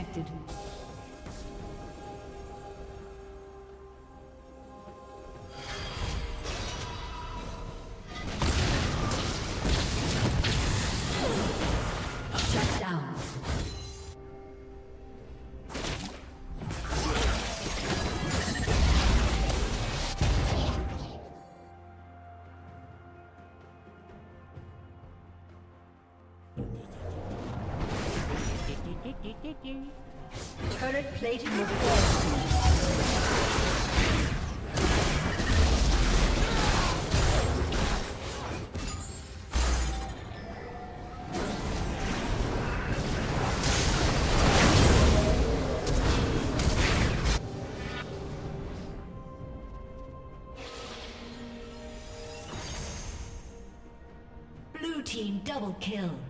Turret will fall Blue team double kill.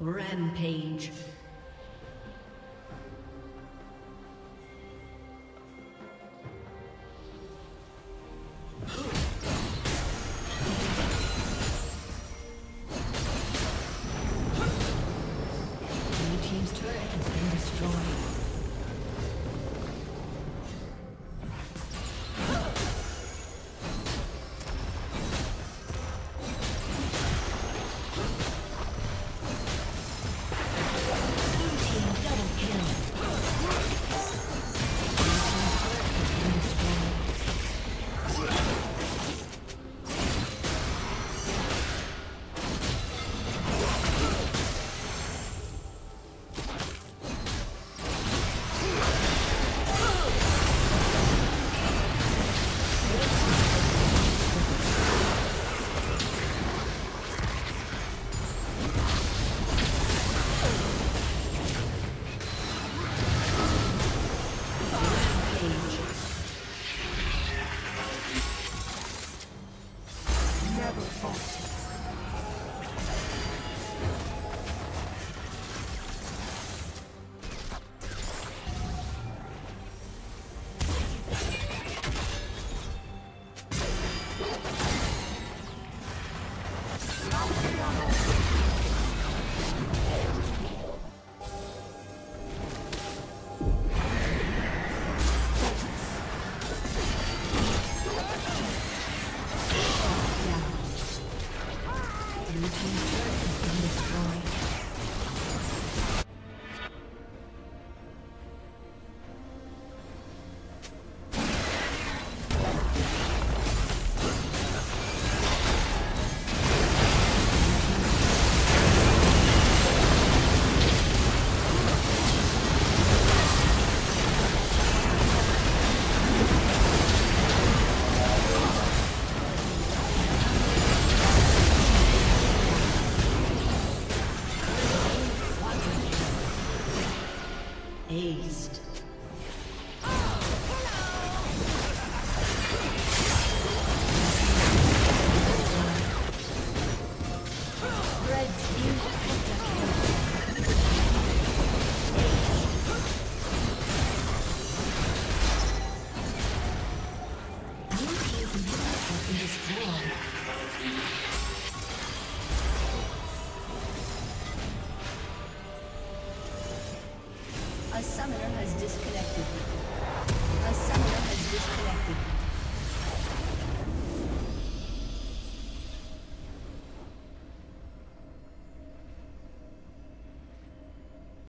Rampage.